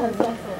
Oh.